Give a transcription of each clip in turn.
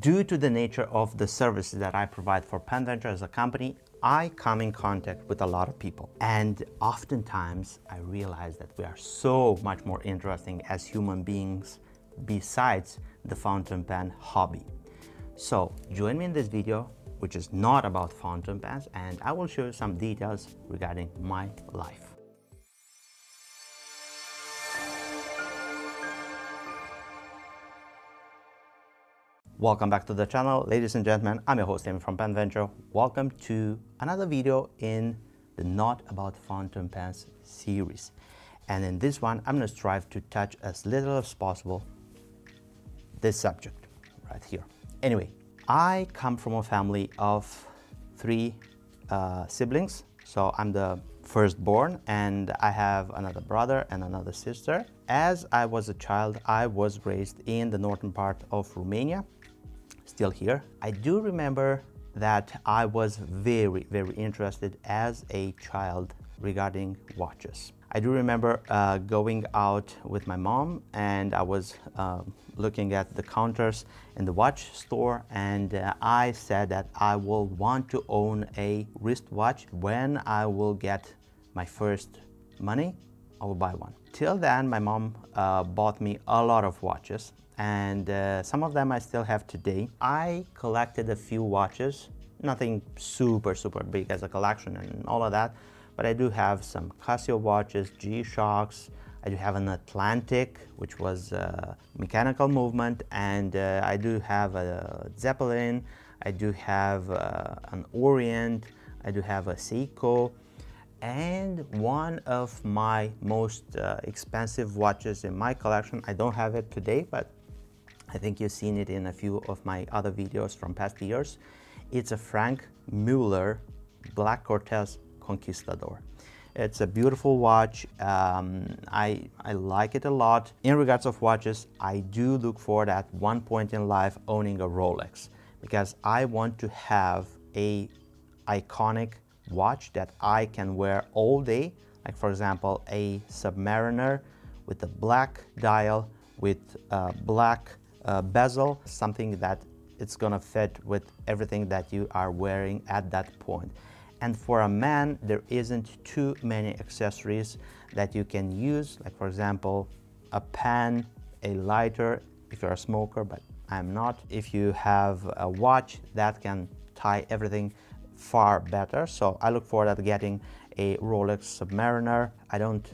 Due to the nature of the services that I provide for PenVenture as a company, I come in contact with a lot of people. And oftentimes I realize that we are so much more interesting as human beings besides the fountain pen hobby. So join me in this video, which is not about fountain pens, and I will show you some details regarding my life. Welcome back to the channel, ladies and gentlemen. I'm your host, Emy from PenVenture. Welcome to another video in the Not About Fountain Pens series. And in this one, I'm gonna strive to touch as little as possible this subject right here. Anyway, I come from a family of three uh, siblings. So I'm the firstborn and I have another brother and another sister. As I was a child, I was raised in the northern part of Romania still here. I do remember that I was very, very interested as a child regarding watches. I do remember uh, going out with my mom and I was uh, looking at the counters in the watch store and uh, I said that I will want to own a wristwatch when I will get my first money I will buy one. Till then my mom uh, bought me a lot of watches and uh, some of them I still have today. I collected a few watches, nothing super, super big as a collection and all of that, but I do have some Casio watches, G-Shocks, I do have an Atlantic, which was uh, mechanical movement, and uh, I do have a Zeppelin, I do have uh, an Orient, I do have a Seiko, and one of my most uh, expensive watches in my collection, I don't have it today, but I think you've seen it in a few of my other videos from past years. It's a Franck Muller Black Cortez Conquistador. It's a beautiful watch. Um, I, I like it a lot. In regards of watches, I do look forward at one point in life owning a Rolex because I want to have a iconic watch that I can wear all day. Like for example, a Submariner with a black dial with a black uh, bezel, something that it's gonna fit with everything that you are wearing at that point. And for a man, there isn't too many accessories that you can use, like for example, a pen, a lighter, if you're a smoker, but I'm not. If you have a watch, that can tie everything far better. So I look forward to getting a Rolex Submariner. I don't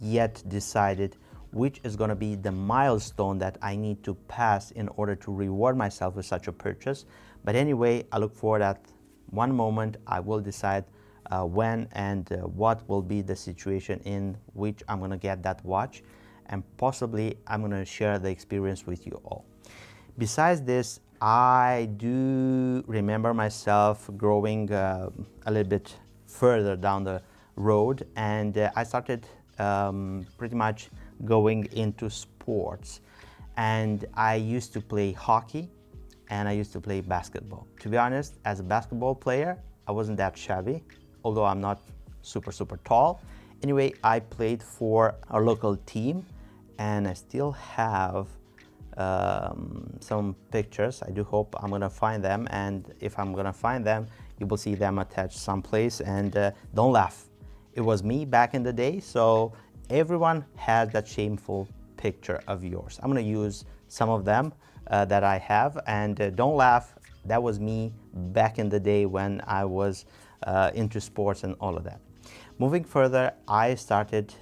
yet decided which is going to be the milestone that I need to pass in order to reward myself with such a purchase. But anyway, I look forward at one moment I will decide uh, when and uh, what will be the situation in which I'm going to get that watch and possibly I'm going to share the experience with you all. Besides this, I do remember myself growing uh, a little bit further down the road and uh, I started um, pretty much going into sports. And I used to play hockey and I used to play basketball. To be honest, as a basketball player, I wasn't that shabby, although I'm not super, super tall. Anyway, I played for our local team and I still have um, some pictures. I do hope I'm gonna find them and if I'm gonna find them, you will see them attached someplace and uh, don't laugh. It was me back in the day, so everyone has that shameful picture of yours. I'm gonna use some of them uh, that I have and uh, don't laugh, that was me back in the day when I was uh, into sports and all of that. Moving further, I started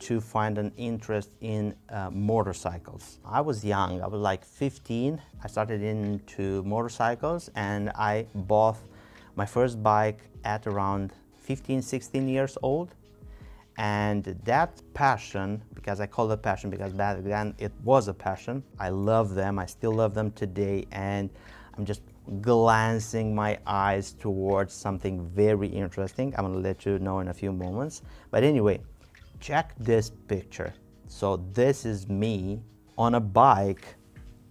to find an interest in uh, motorcycles. I was young, I was like 15. I started into motorcycles and I bought my first bike at around 15, 16 years old. And that passion, because I call it passion because back then it was a passion, I love them, I still love them today, and I'm just glancing my eyes towards something very interesting. I'm gonna let you know in a few moments. But anyway, check this picture. So this is me on a bike,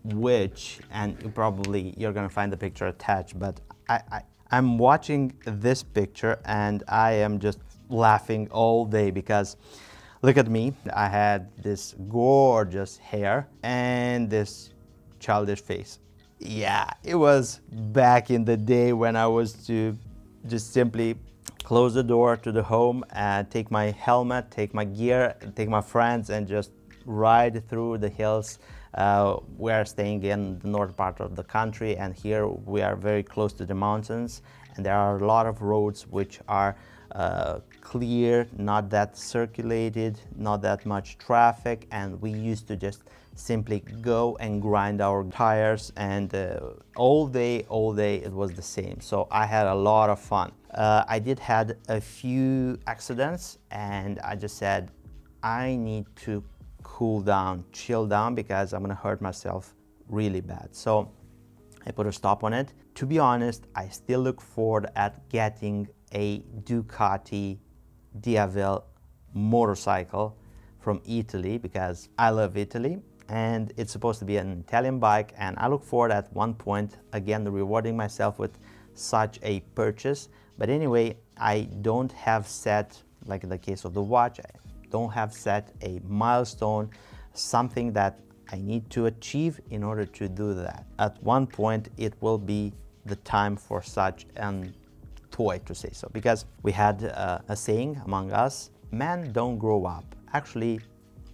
which, and probably, you're gonna find the picture attached, but I, I, I'm watching this picture and I am just laughing all day because look at me. I had this gorgeous hair and this childish face. Yeah, it was back in the day when I was to just simply close the door to the home and take my helmet, take my gear, take my friends and just ride through the hills. Uh, we are staying in the north part of the country and here we are very close to the mountains and there are a lot of roads which are uh, clear, not that circulated, not that much traffic and we used to just simply go and grind our tires and uh, all day all day it was the same. So I had a lot of fun. Uh, I did had a few accidents and I just said I need to cool down chill down because I'm gonna hurt myself really bad. So I put a stop on it. To be honest I still look forward at getting a Ducati Diavel motorcycle from Italy because I love Italy and it's supposed to be an Italian bike and I look forward at one point again rewarding myself with such a purchase. But anyway I don't have set like in the case of the watch I don't have set a milestone something that I need to achieve in order to do that. At one point it will be the time for such an toy to say so because we had uh, a saying among us men don't grow up actually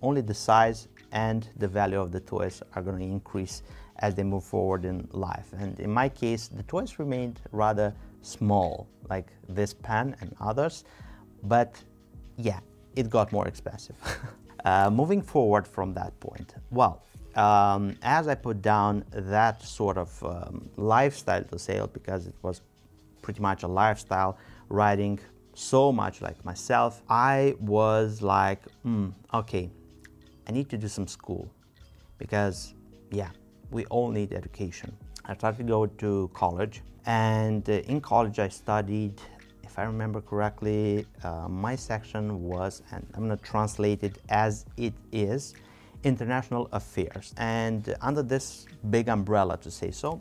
only the size and the value of the toys are going to increase as they move forward in life. And in my case, the toys remained rather small, like this pen and others, but yeah, it got more expensive. uh, moving forward from that point, well, um, as I put down that sort of um, lifestyle to sale, because it was pretty much a lifestyle, riding so much like myself, I was like, mm, okay, I need to do some school because, yeah, we all need education. I started to go to college, and uh, in college I studied, if I remember correctly, uh, my section was, and I'm to translate it as it is, international affairs. And under this big umbrella, to say so,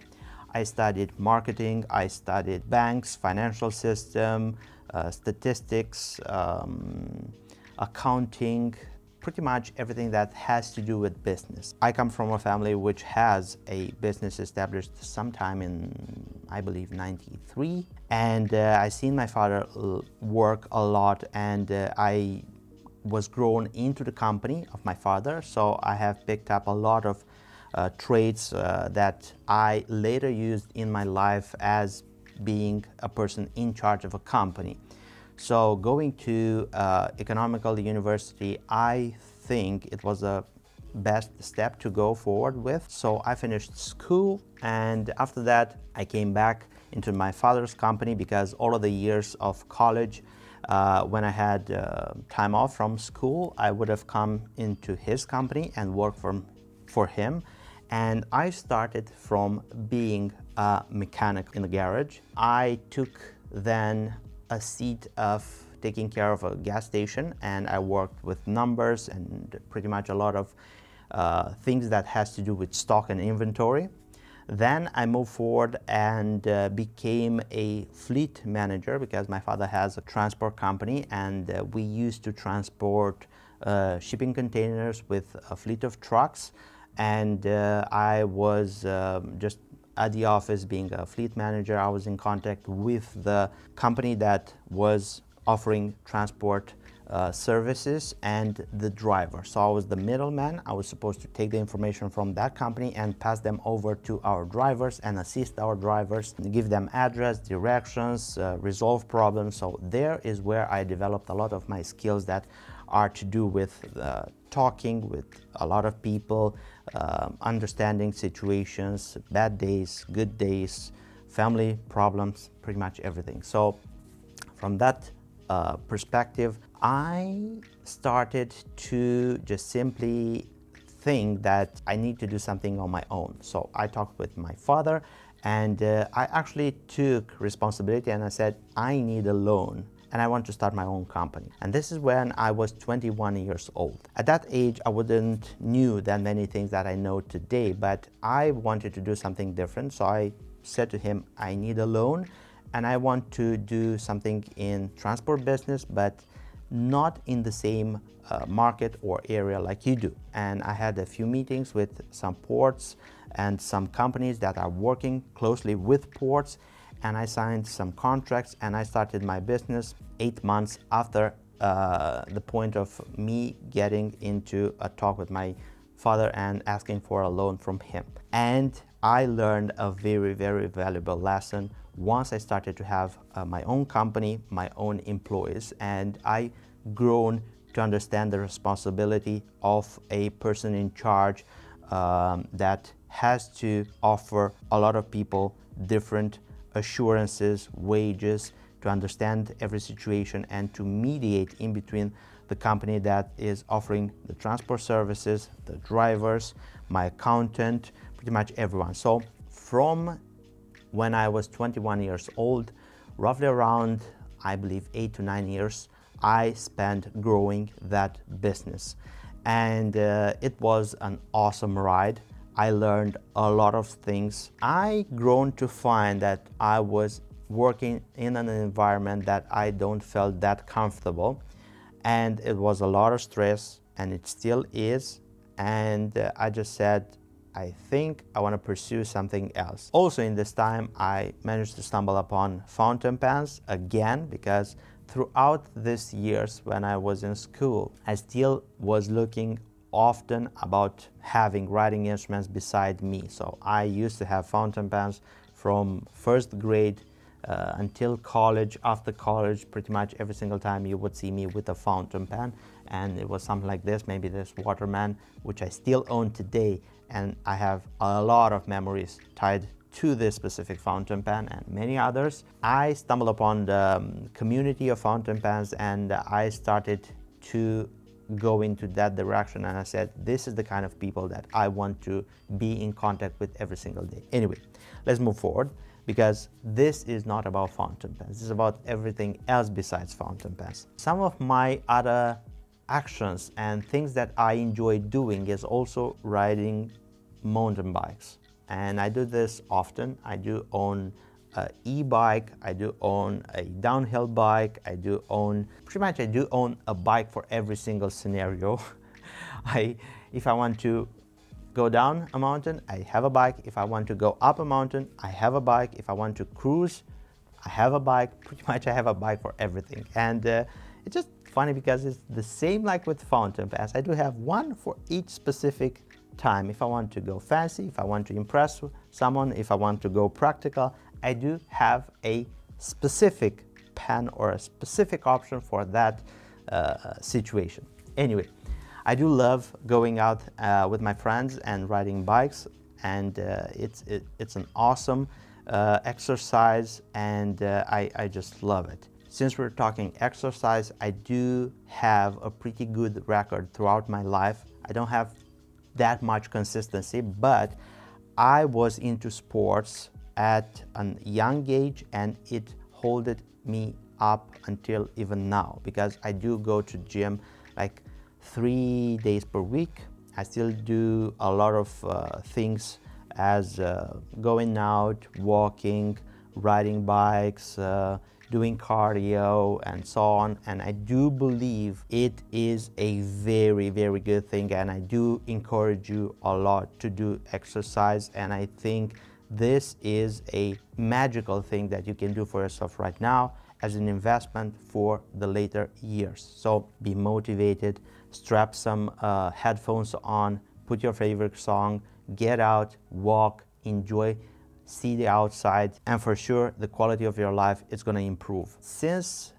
I studied marketing, I studied banks, financial system, uh, statistics, um, accounting, pretty much everything that has to do with business. I come from a family which has a business established sometime in, I believe, 93. And uh, I seen my father work a lot and uh, I was grown into the company of my father. So I have picked up a lot of uh, traits uh, that I later used in my life as being a person in charge of a company. So going to uh, economical university, I think it was a best step to go forward with. So I finished school and after that I came back into my father's company because all of the years of college uh, when I had uh, time off from school, I would have come into his company and worked for, for him. And I started from being a mechanic in the garage. I took then a seat of taking care of a gas station and I worked with numbers and pretty much a lot of uh, things that has to do with stock and inventory. Then I moved forward and uh, became a fleet manager because my father has a transport company and uh, we used to transport uh, shipping containers with a fleet of trucks and uh, I was um, just at the office being a fleet manager, I was in contact with the company that was offering transport uh, services and the driver. So I was the middleman. I was supposed to take the information from that company and pass them over to our drivers and assist our drivers, give them address, directions, uh, resolve problems. So there is where I developed a lot of my skills that are to do with uh, talking with a lot of people, uh, understanding situations, bad days, good days, family problems, pretty much everything. So from that uh, perspective, I started to just simply think that I need to do something on my own. So I talked with my father and uh, I actually took responsibility and I said, I need a loan and I want to start my own company. And this is when I was 21 years old. At that age, I wouldn't knew that many things that I know today, but I wanted to do something different. So I said to him, I need a loan and I want to do something in transport business, but not in the same uh, market or area like you do. And I had a few meetings with some ports and some companies that are working closely with ports and I signed some contracts and I started my business eight months after uh, the point of me getting into a talk with my father and asking for a loan from him. And I learned a very, very valuable lesson once I started to have uh, my own company, my own employees, and I grown to understand the responsibility of a person in charge um, that has to offer a lot of people different assurances, wages, to understand every situation and to mediate in between the company that is offering the transport services, the drivers, my accountant, pretty much everyone. So from when I was 21 years old, roughly around, I believe, eight to nine years, I spent growing that business. And uh, it was an awesome ride. I learned a lot of things. I grown to find that I was working in an environment that I don't felt that comfortable. And it was a lot of stress and it still is. And uh, I just said, I think I want to pursue something else. Also in this time, I managed to stumble upon fountain pens again because throughout these years when I was in school, I still was looking often about having writing instruments beside me. So I used to have fountain pens from first grade uh, until college, after college, pretty much every single time you would see me with a fountain pen. And it was something like this, maybe this Waterman, which I still own today. And I have a lot of memories tied to this specific fountain pen and many others. I stumbled upon the um, community of fountain pens and I started to go into that direction and I said this is the kind of people that I want to be in contact with every single day. Anyway, let's move forward because this is not about fountain pens. This is about everything else besides fountain pens. Some of my other actions and things that I enjoy doing is also riding mountain bikes. And I do this often. I do own an e-bike, I do own a downhill bike, I do own, pretty much I do own a bike for every single scenario. I, if I want to go down a mountain, I have a bike. If I want to go up a mountain, I have a bike. If I want to cruise, I have a bike. Pretty much I have a bike for everything. And uh, it's just funny because it's the same like with fountain pens. I do have one for each specific time. If I want to go fancy, if I want to impress someone, if I want to go practical, I do have a specific pen or a specific option for that uh, situation. Anyway, I do love going out uh, with my friends and riding bikes and uh, it's, it, it's an awesome uh, exercise and uh, I, I just love it. Since we're talking exercise, I do have a pretty good record throughout my life. I don't have that much consistency, but I was into sports at a young age and it holded me up until even now because I do go to gym like three days per week. I still do a lot of uh, things as uh, going out, walking, riding bikes, uh, doing cardio and so on. And I do believe it is a very, very good thing. And I do encourage you a lot to do exercise. And I think this is a magical thing that you can do for yourself right now as an investment for the later years. So be motivated, strap some uh, headphones on, put your favorite song, get out, walk, enjoy, see the outside, and for sure the quality of your life is going to improve. Since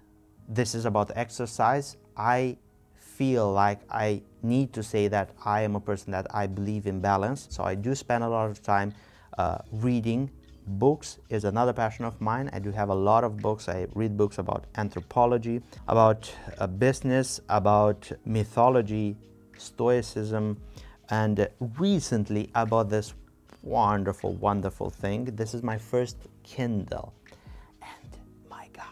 this is about exercise, I feel like I need to say that I am a person that I believe in balance. So I do spend a lot of time uh, reading, Books is another passion of mine. I do have a lot of books. I read books about anthropology, about uh, business, about mythology, stoicism, and recently about this wonderful, wonderful thing. This is my first Kindle. And my God,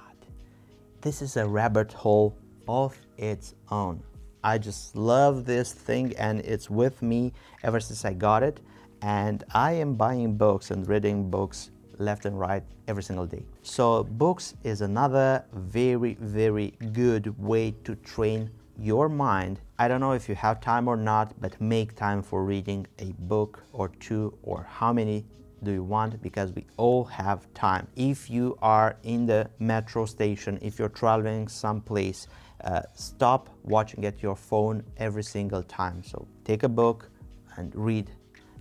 this is a rabbit hole of its own. I just love this thing and it's with me ever since I got it and I am buying books and reading books left and right every single day. So books is another very, very good way to train your mind. I don't know if you have time or not, but make time for reading a book or two or how many do you want because we all have time. If you are in the metro station, if you're traveling someplace, uh, stop watching at your phone every single time. So take a book and read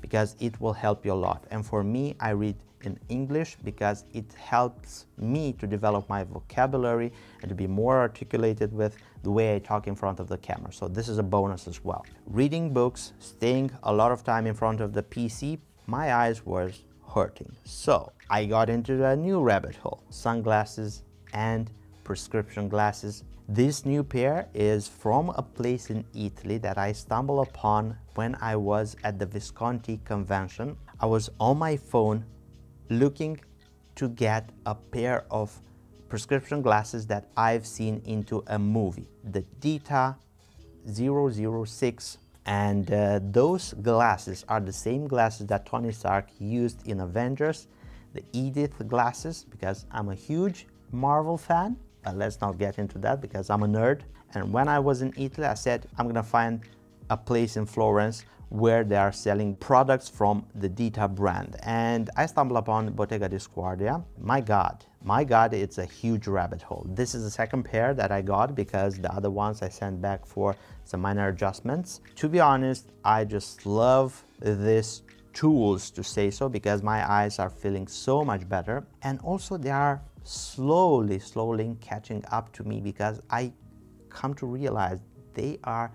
because it will help you a lot. And for me, I read in English because it helps me to develop my vocabulary and to be more articulated with the way I talk in front of the camera. So this is a bonus as well. Reading books, staying a lot of time in front of the PC, my eyes were hurting. So I got into a new rabbit hole, sunglasses and prescription glasses. This new pair is from a place in Italy that I stumbled upon when I was at the Visconti convention. I was on my phone looking to get a pair of prescription glasses that I've seen into a movie, the Dita 006. And uh, those glasses are the same glasses that Tony Stark used in Avengers, the Edith glasses, because I'm a huge Marvel fan. But let's not get into that because I'm a nerd. And when I was in Italy, I said, I'm gonna find a place in Florence where they are selling products from the Dita brand. And I stumbled upon Bottega di Sguardi. My God, my God, it's a huge rabbit hole. This is the second pair that I got because the other ones I sent back for some minor adjustments. To be honest, I just love this tools to say so because my eyes are feeling so much better and also they are slowly slowly catching up to me because I come to realize they are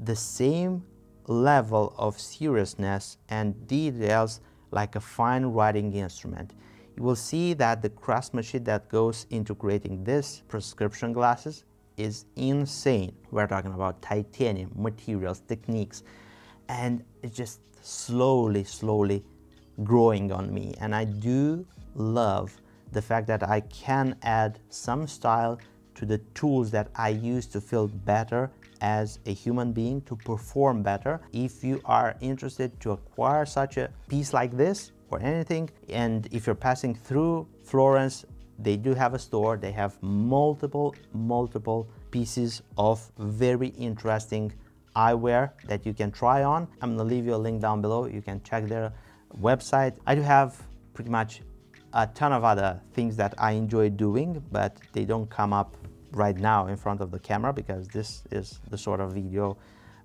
the same level of seriousness and details like a fine writing instrument. You will see that the craftsmanship that goes into creating this prescription glasses is insane. We're talking about titanium, materials, techniques, and it's just slowly, slowly growing on me. And I do love the fact that I can add some style to the tools that I use to feel better as a human being to perform better. If you are interested to acquire such a piece like this or anything, and if you're passing through Florence, they do have a store. They have multiple, multiple pieces of very interesting eyewear that you can try on. I'm gonna leave you a link down below. You can check their website. I do have pretty much a ton of other things that I enjoy doing, but they don't come up right now in front of the camera because this is the sort of video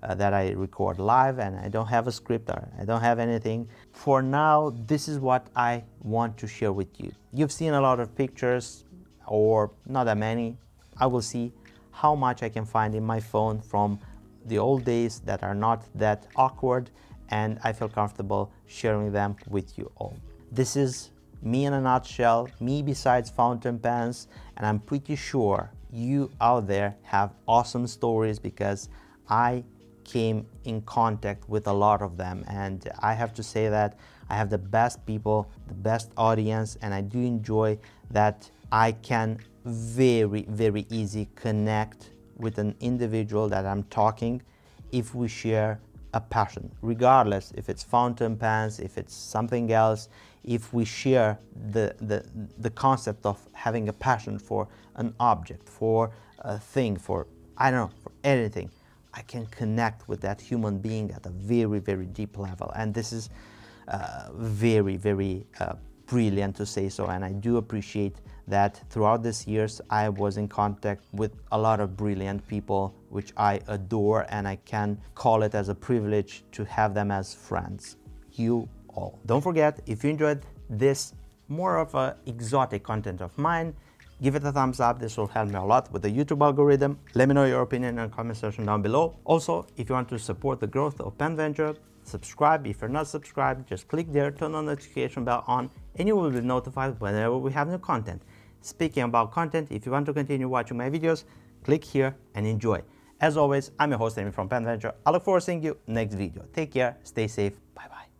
uh, that I record live and I don't have a script or I don't have anything. For now, this is what I want to share with you. You've seen a lot of pictures or not that many. I will see how much I can find in my phone from the old days that are not that awkward and I feel comfortable sharing them with you all. This is me in a nutshell, me besides fountain pens, and I'm pretty sure you out there have awesome stories because I came in contact with a lot of them. And I have to say that I have the best people, the best audience and I do enjoy that I can very, very easy connect with an individual that I'm talking if we share a passion, regardless if it's fountain pens, if it's something else, if we share the, the, the concept of having a passion for an object, for a thing, for, I don't know, for anything, I can connect with that human being at a very, very deep level. And this is uh, very, very uh, brilliant to say so. And I do appreciate that throughout these years, I was in contact with a lot of brilliant people, which I adore. And I can call it as a privilege to have them as friends. You all. Don't forget, if you enjoyed this more of a exotic content of mine, give it a thumbs up. This will help me a lot with the YouTube algorithm. Let me know your opinion in the comment section down below. Also, if you want to support the growth of PenVenture, subscribe. If you're not subscribed, just click there, turn on the notification bell on, and you will be notified whenever we have new content. Speaking about content, if you want to continue watching my videos, click here and enjoy. As always, I'm your host, Emy from PenVenture. I look forward to seeing you next video. Take care, stay safe, bye-bye.